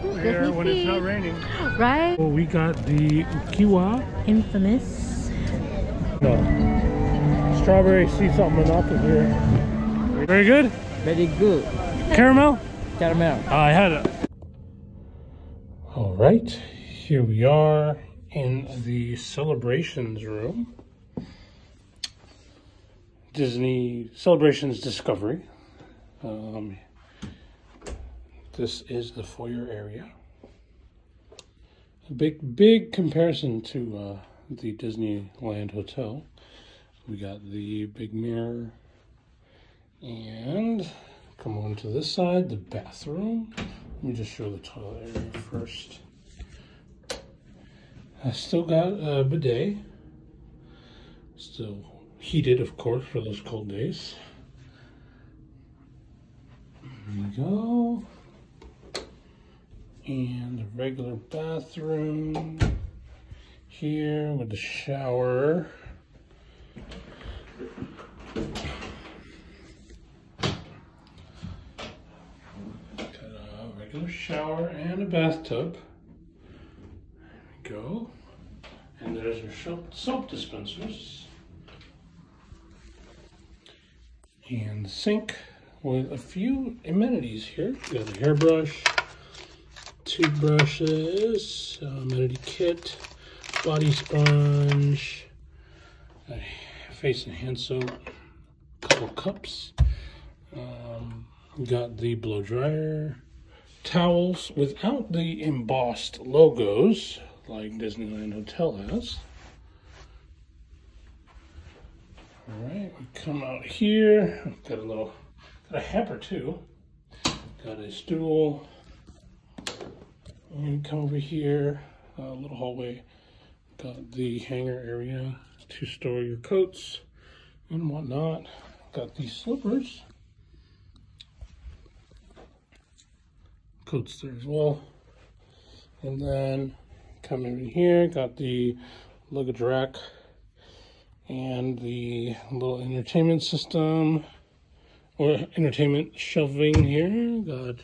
here when it's not raining. Right? Well, we got the Ukiwa Infamous. no. strawberry sea salt Monaka here. Very good. Very good. Caramel. Caramel. I had it. All right, here we are in the celebrations room. Disney Celebrations Discovery. Um, this is the foyer area. A big, big comparison to uh, the Disneyland Hotel. We got the big mirror and come on to this side, the bathroom. Let me just show the toilet area first. I still got a bidet. Still heated, of course, for those cold days. There we go. And the regular bathroom here with the shower. A regular shower and a bathtub. There we go. And there's your soap, soap dispensers. And sink with a few amenities here. You got a hairbrush, toothbrushes, uh, amenity kit, body sponge, face and hand soap, couple cups. Um, got the blow dryer, towels without the embossed logos like Disneyland Hotel has. All right, we come out here. Got a little, got a hamper too. Got a stool. And come over here, a little hallway. Got the hanger area to store your coats and whatnot. Got these slippers. Coats there as well. And then come in here, got the luggage rack and the little entertainment system or entertainment shelving here. Got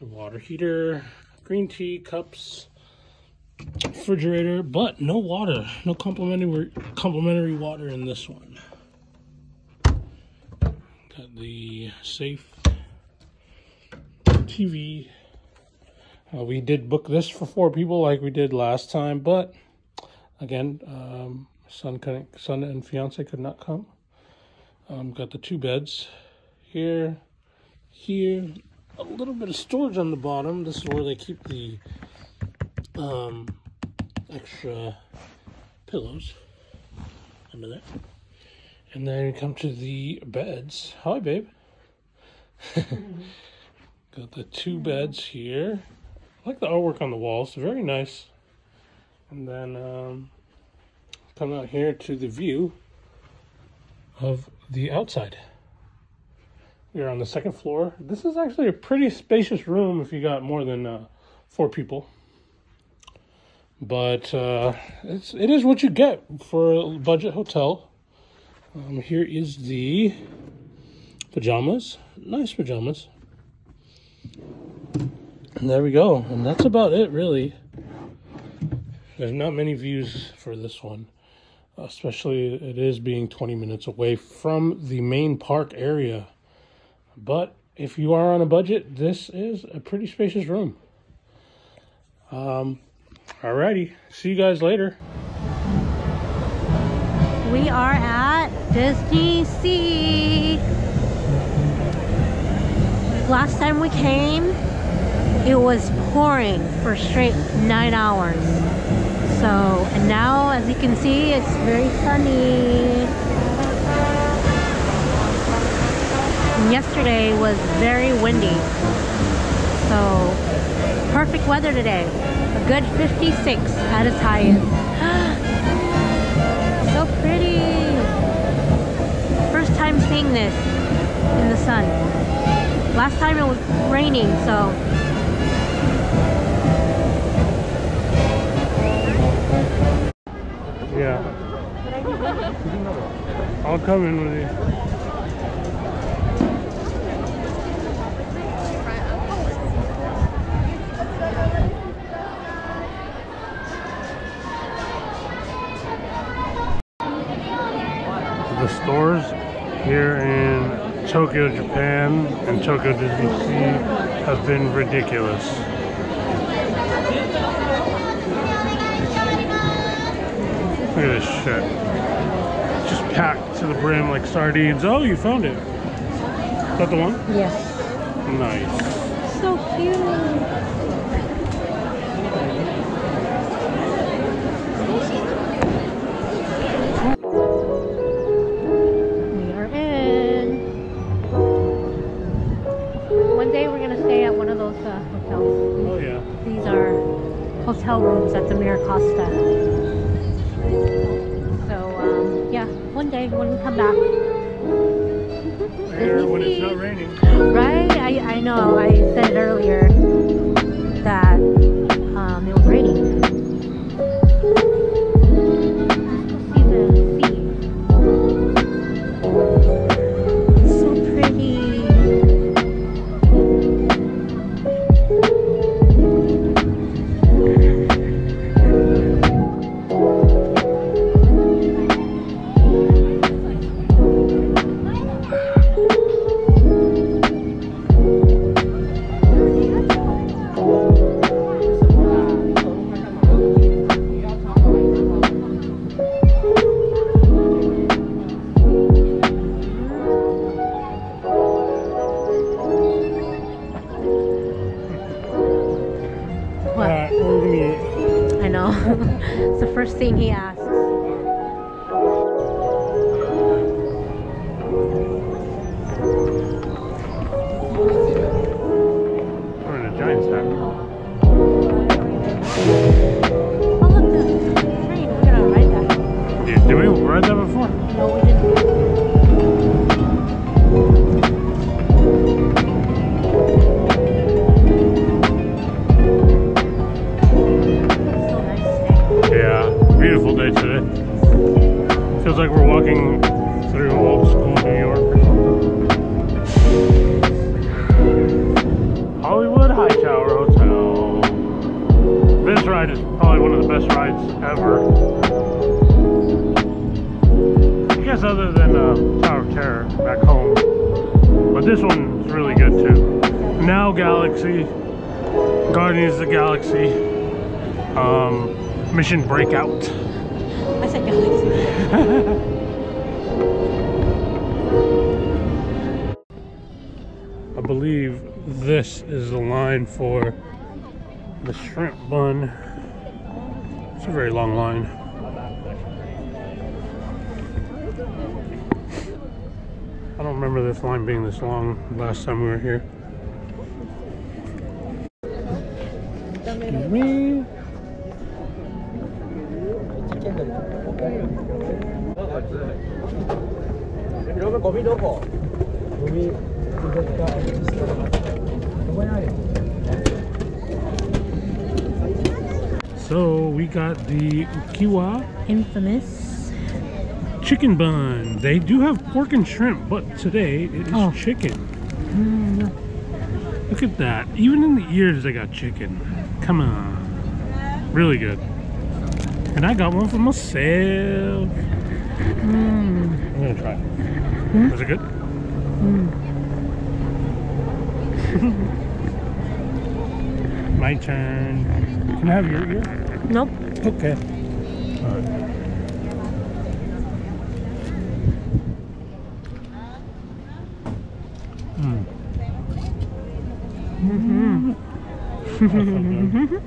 the water heater, green tea cups, refrigerator, but no water, no complimentary complimentary water in this one. Got the safe TV. Uh, we did book this for four people like we did last time, but again, um, son couldn't, son and fiance could not come. Um, got the two beds here, here, a little bit of storage on the bottom. This is where they keep the um, extra pillows under there. And then we come to the beds. Hi, babe. Got the two beds here. I like the artwork on the walls. Very nice. And then um, come out here to the view of the outside. Are on the second floor. This is actually a pretty spacious room if you got more than uh, four people. But uh, it's it is what you get for a budget hotel. Um, here is the pajamas. Nice pajamas. And there we go. And that's about it, really. There's not many views for this one, especially it is being 20 minutes away from the main park area. But if you are on a budget, this is a pretty spacious room. Um, alrighty. See you guys later. We are at Disney Sea. Last time we came, it was pouring for straight nine hours. So, and now as you can see, it's very sunny. Yesterday was very windy. So, perfect weather today. A good 56 at its highest. so pretty. First time seeing this in the sun. Last time it was raining, so Yeah. I'll come in with you. Tokyo, Japan and Tokyo Disney Sea have been ridiculous. Look at this shit. Just packed to the brim like sardines. Oh, you found it. Is that the one? Yes. Nice. So cute. Hotel rooms at the Miracosta. So um, yeah, one day when we come back. Here when it's not raining. Right? I, I know. I thing he today. Feels like we're walking through old school New York. Hollywood Hightower Hotel. This ride is probably one of the best rides ever. I guess other than uh, Tower of Terror back home. But this one's really good too. Now Galaxy, Guardians of the Galaxy, um, Mission Breakout. I believe this is the line for the shrimp bun. It's a very long line. I don't remember this line being this long last time we were here. Excuse me. So we got the Ukiwa infamous chicken bun. They do have pork and shrimp, but today it is oh. chicken. Mm. Look at that. Even in the ears they got chicken. Come on. Really good. And I got one for myself. Mm. I'm gonna try it. Hmm? Was it good? mm. My turn. Can I have your ear? Nope. Okay. Mm. Mm-hmm. That's so good.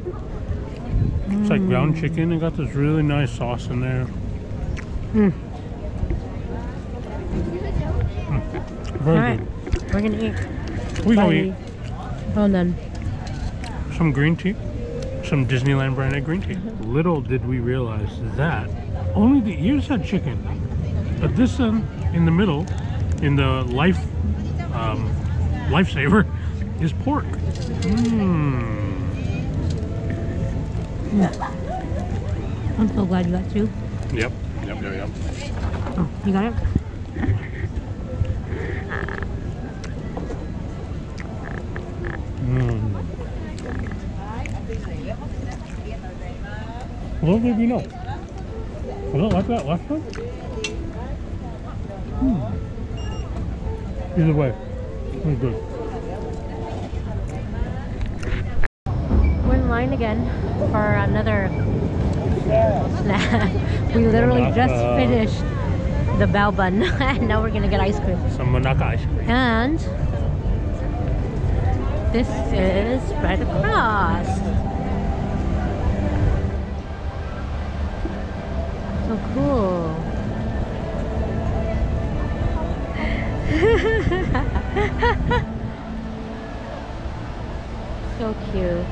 It's like ground chicken. It got this really nice sauce in there. Mm. All right. We're gonna eat. We gonna eat Hold on. some green tea, some Disneyland branded green tea. Little did we realize that only the ears had chicken, but this one in the middle, in the life um, lifesaver, is pork. Mmm. I'm so glad you got two. Yep. Yep. Yep. Yep. Oh, you got it? Mmm. What did you know? I don't like that last one. Hmm. Either way, it's good. We're in line again for another snack. we literally just finished the bao bun and now we're gonna get ice cream. Some Manaka ice cream. And this is spread across. So cool. so cute.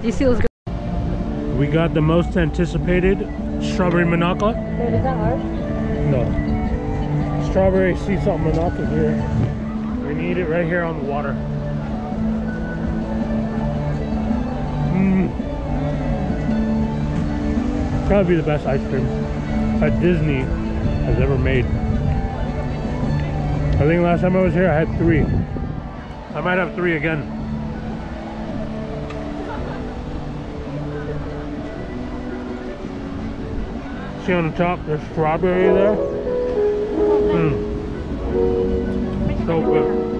This feels good. We got the most anticipated strawberry Manaka. Wait, is that ours? No. Strawberry sea salt Manaka here. We need it right here on the water. Mmm. Probably be the best ice cream that Disney has ever made. I think last time I was here I had three. I might have three again. See on the top, there's strawberry there. Mmm. So good.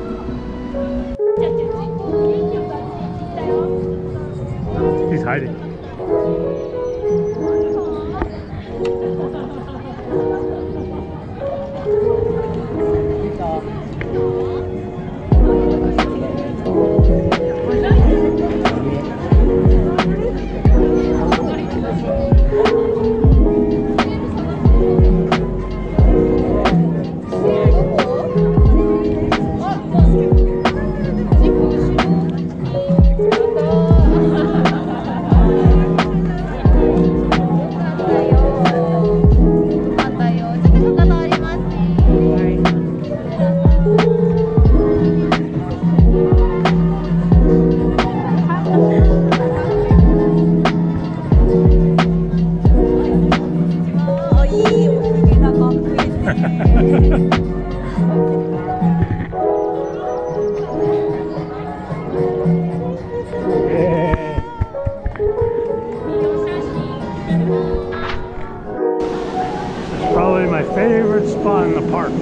In the park.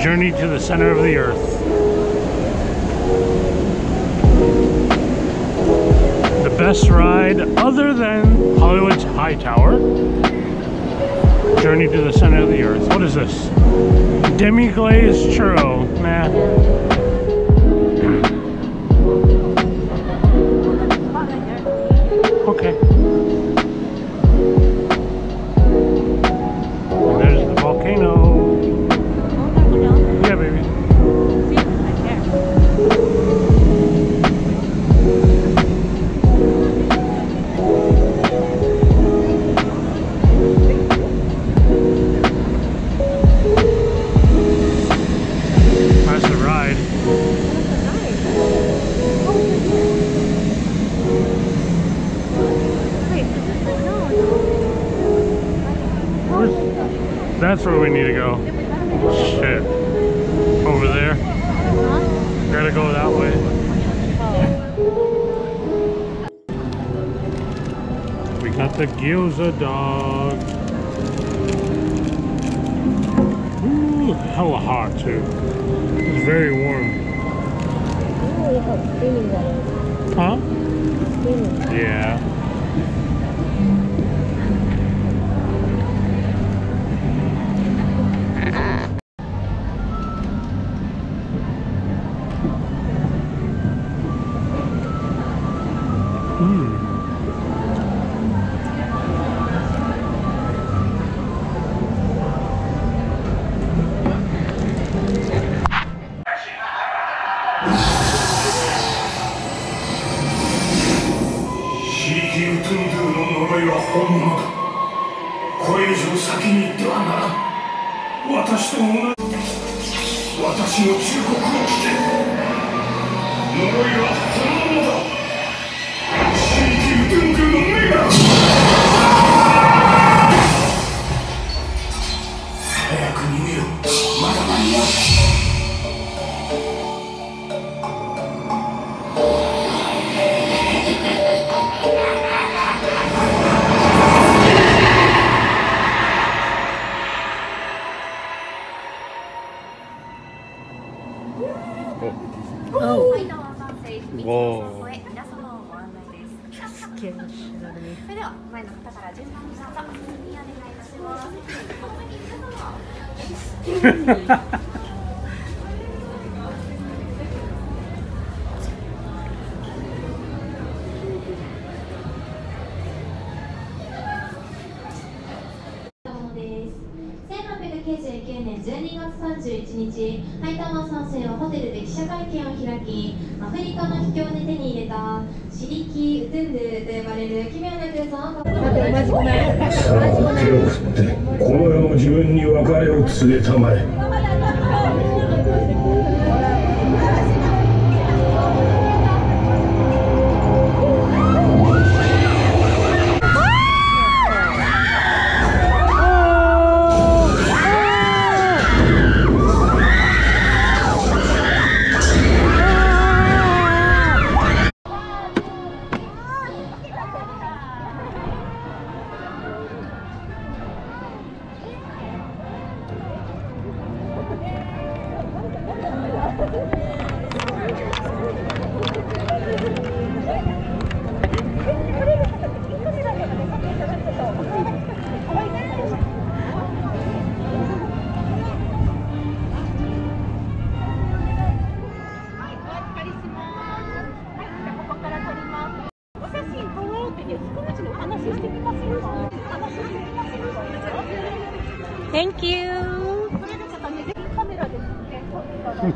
Journey to the center of the earth. The best ride other than Hollywood's High Tower. Journey to the center of the earth. What is this? Demi glazed churro. Nah. Ooh, hella hot too. It's very warm. Huh? Yeah. このままだこれ以上先に行ってはならん。私と同じ私の忠告を聞け。呪いは本物だ。それでは前の方から順番にどうぞお願いいたします。1699年12月31日ハイタワー3世はホテルで記者会見を開きアフリカの秘境で手に入れたシリキ・ウトゥンドゥと呼ばれる奇妙な空想を。さあ手を振って。この世の自分に別れを告げたまえ。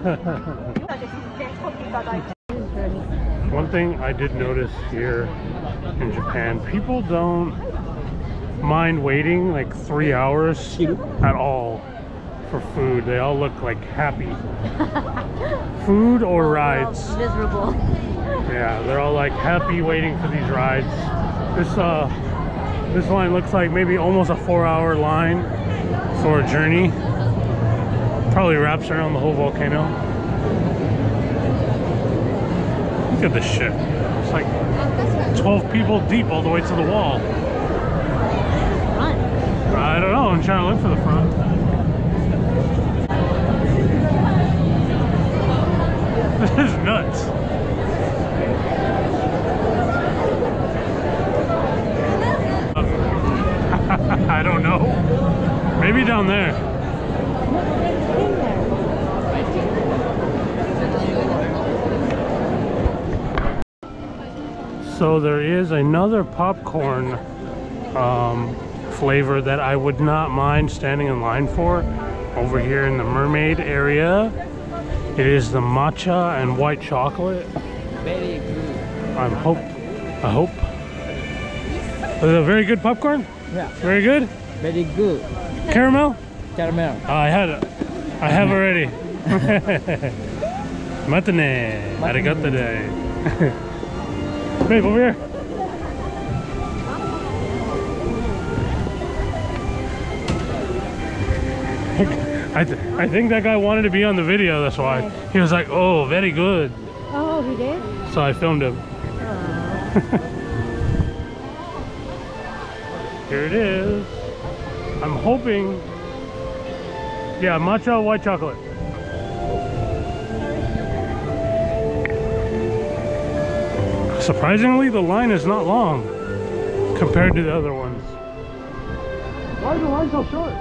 One thing I did notice here in Japan, people don't mind waiting like three hours at all for food. They all look like happy. food or rides. Miserable. Yeah, they're all like happy waiting for these rides. This uh this line looks like maybe almost a four hour line for a journey. Probably wraps around the whole volcano. Look at this shit. It's like 12 people deep all the way to the wall. I don't know, I'm trying to look for the front. This is nuts. I don't know. Maybe down there. So there is another popcorn um, flavor that I would not mind standing in line for over here in the mermaid area. It is the matcha and white chocolate. Very good. I'm hope I hope. Is it a very good popcorn? Yeah, Very good? very good. Caramel? Caramel. Oh, I had it. I have already. Matane. Arigato day. Babe, over here. I, th- I think that guy wanted to be on the video, that's why. He was like, oh, very good. Oh, he did? So I filmed him. Here it is. I'm hoping. Yeah, matcha white chocolate. Surprisingly, the line is not long compared to the other ones. Why are the lines so short?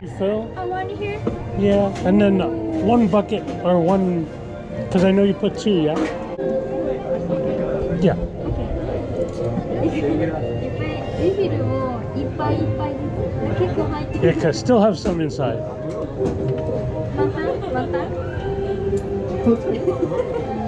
You fill? I want here. Yeah, and then one bucket or one, because I know you put two, yeah? Yeah. Yeah, because still have some inside. Uh-huh,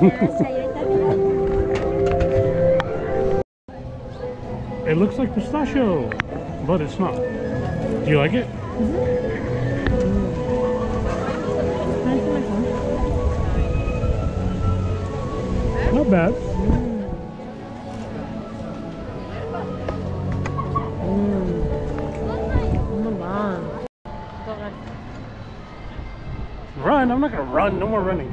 It looks like pistachio, but it's not. Do you like it? Mm-hmm. Not bad. Mm. Run! I'm not gonna run. No more running.